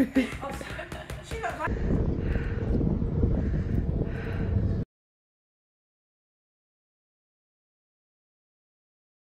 she looks like